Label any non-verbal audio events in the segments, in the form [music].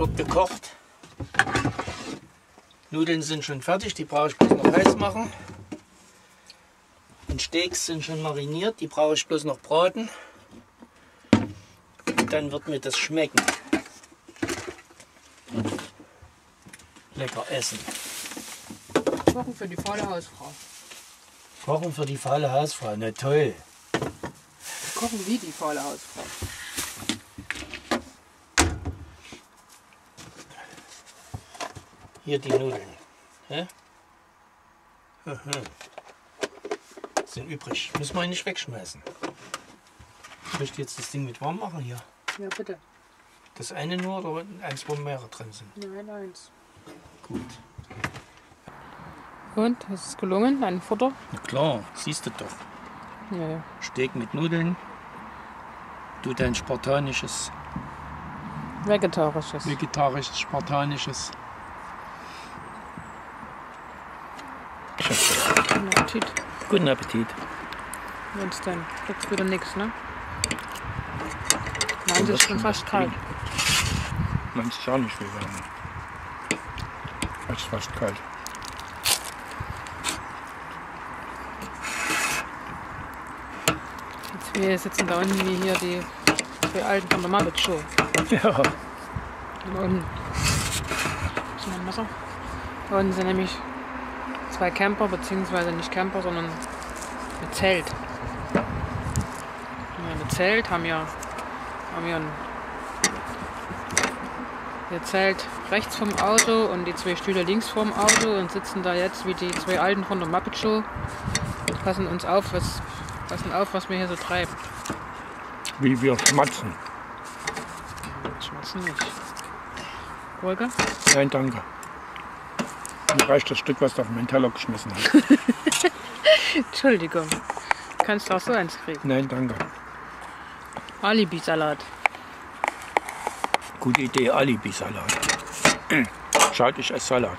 wird gekocht. Nudeln sind schon fertig, die brauche ich bloß noch heiß machen. Und Steaks sind schon mariniert, die brauche ich bloß noch braten. Und dann wird mir das schmecken. Lecker essen. Kochen für die faule Hausfrau. Kochen für die faule Hausfrau, na toll. Kochen wie die faule Hausfrau. Hier die Nudeln. Hä? Aha. Sind übrig. Müssen wir ihn nicht wegschmeißen. Ich möchte jetzt das Ding mit warm machen hier. Ja, bitte. Das eine nur oder eins, wo mehrere drin sind? Nein, eins. Gut. Und, ist es gelungen? Ein Futter? Na klar, siehst du doch. Ja, ja. Steak mit Nudeln. Du dein spartanisches, Vegetarisches. vegetarisches, spartanisches. Guten Appetit. Guten Appetit. Wenn's dann gibt's wieder nichts, ne? Meins ist schon fast kalt. Meinst ist auch nicht viel wärmer. Es ist fast kalt. Jetzt wir sitzen da unten wie hier die zwei Alten von der Muppet Show. Ja. Und unten. Ist noch ein Messer? Da unten sind nämlich zwei Camper, beziehungsweise nicht Camper, sondern mit Zelt. Ja, mit Zelt haben wir, haben wir ein ihr Zelt rechts vom Auto und die zwei Stühle links vom Auto und sitzen da jetzt wie die zwei Alten von der Muppet Show. Passen uns auf, was, passen auf, was wir hier so treiben. Wie wir schmatzen. Schmerzen nicht. Wolke? Nein, danke. Mir reicht das Stück, was du auf meinen Teller geschmissen hast. [laughs] Entschuldigung. Kannst du auch so eins kriegen. Nein, danke. Alibi-Salat. Gute Idee, Alibi-Salat. Schaut, ich esse Salat.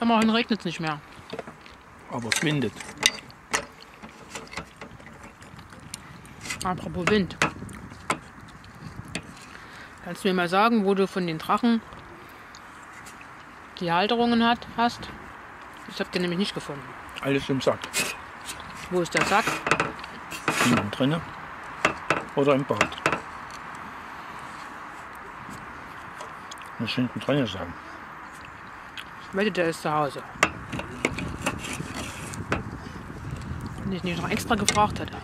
Immerhin regnet es nicht mehr. Aber es windet. Apropos Wind. Kannst du mir mal sagen, wo du von den Drachen Halterungen hat, hast? Ich habe den nämlich nicht gefunden. Alles im Sack. Wo ist der Sack? Hinten drinne. Oder im Bad. Muss hinten drinne sein. Ich wette, der ist zu Hause. Wenn ich nicht noch extra gefragt hätte.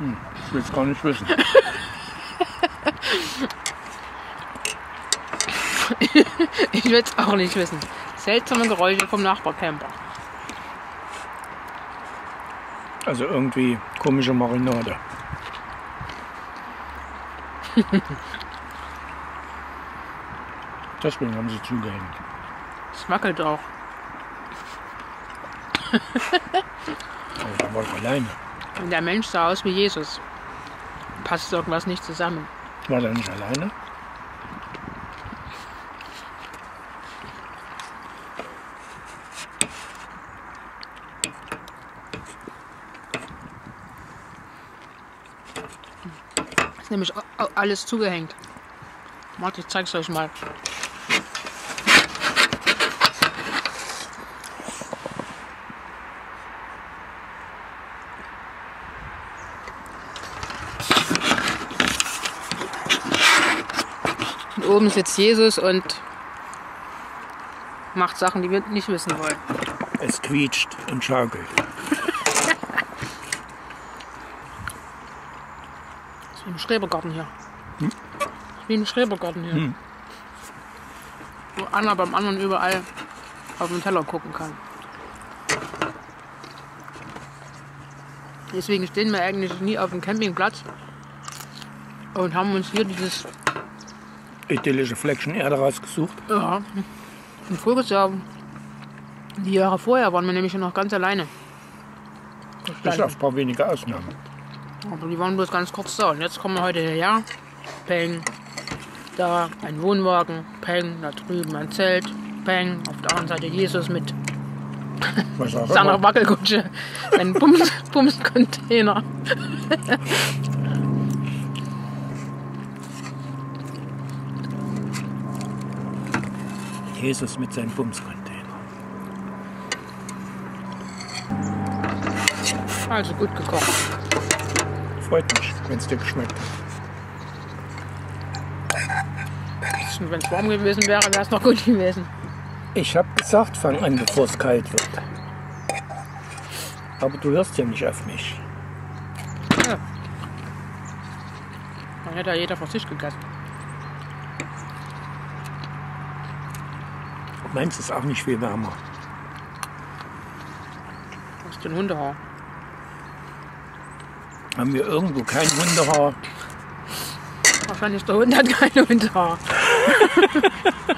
Ich will es gar nicht wissen. [laughs] Ich will es auch nicht wissen. Seltsame Geräusche vom Nachbarcamper. Also irgendwie komische Marinade. [laughs] Deswegen haben sie zugehängt. Es wackelt auch. Aber [laughs] war ich alleine. Der Mensch sah aus wie Jesus. Passt irgendwas nicht zusammen. War der nicht alleine? Ist nämlich alles zugehängt. Warte, ich zeig's euch mal. Und oben sitzt Jesus und macht Sachen, die wir nicht wissen wollen. Es quietscht und schaukelt. Das ist wie ein Schrebergarten hier. Ist wie ein Schrebergarten hier. Hm. Wo einer beim anderen überall auf den Teller gucken kann. Deswegen stehen wir eigentlich nie auf dem Campingplatz und haben uns hier dieses, Idyllische Fleckchen Erde rausgesucht. ja, ein voriges Jahr, die Jahre vorher waren wir nämlich noch ganz alleine. Bis auf ein paar wenige Ausnahmen. Aber die waren bloß ganz kurz da. Und jetzt kommen wir heute hierher. Peng. Da ein Wohnwagen. Peng. Da drüben ein Zelt. Peng. Auf der anderen Seite Jesus mit Was auch Das ist immer. Wackelkutsche. Ein Bums, [laughs] Bumscontainer. Jesus mit seinem Bumscontainer. Also gut gekocht. Freut mich, wenn es dir geschmeckt hat. Wenn es warm gewesen wäre, wäre es noch gut gewesen. Ich habe gesagt, fang an, bevor es kalt wird. Aber du hörst ja nicht auf mich. Ja. Dann hätte ja jeder für sich gegessen. Meins ist auch nicht viel wärmer. Das ist ein Hundehaar. Haben wir irgendwo kein Hundehaar? Wahrscheinlich der Hund hat kein Hundehaar. [laughs]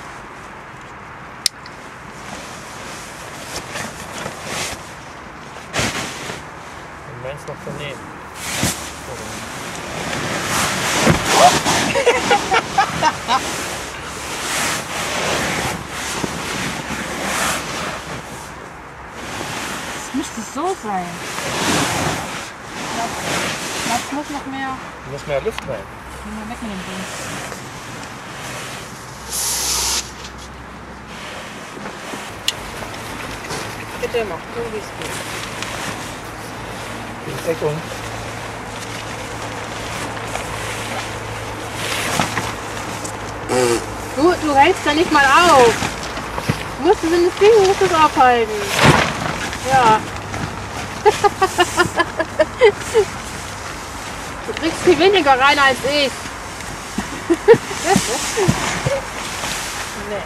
Meins noch daneben. Das müsste so sein. Das muss noch mehr. Da muss mehr Luft rein. Mal weg mit dem Ding. Bitte mach du, wie es geht. Die Deckung. Du, du hältst da nicht mal auf. Du musst es in das Ding, aufhalten. Ja. [laughs] du kriegst viel weniger rein als ich. [laughs] nee.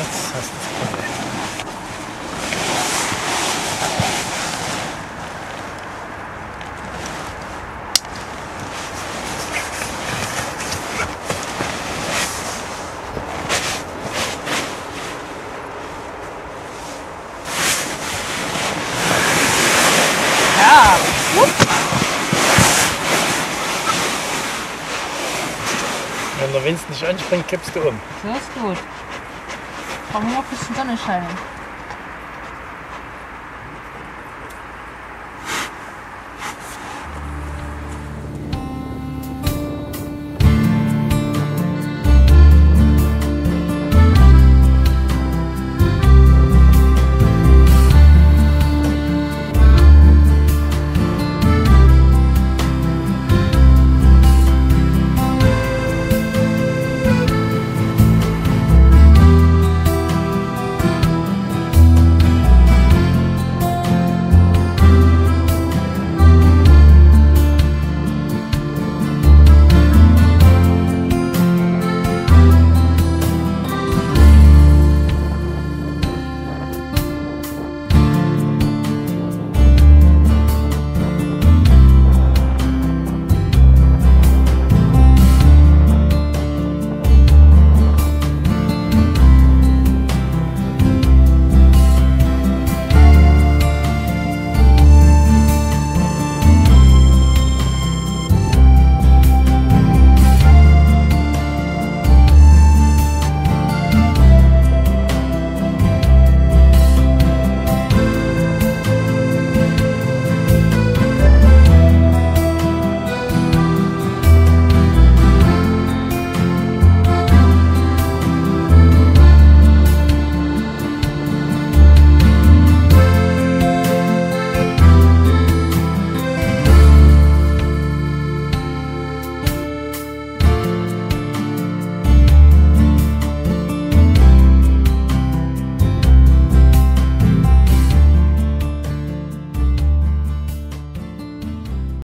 Jetzt hast du es gerade. Ja. Nicht anspringt, kippst du um. Das ist gut. Brauchen wir noch ein bisschen Sonnenschein.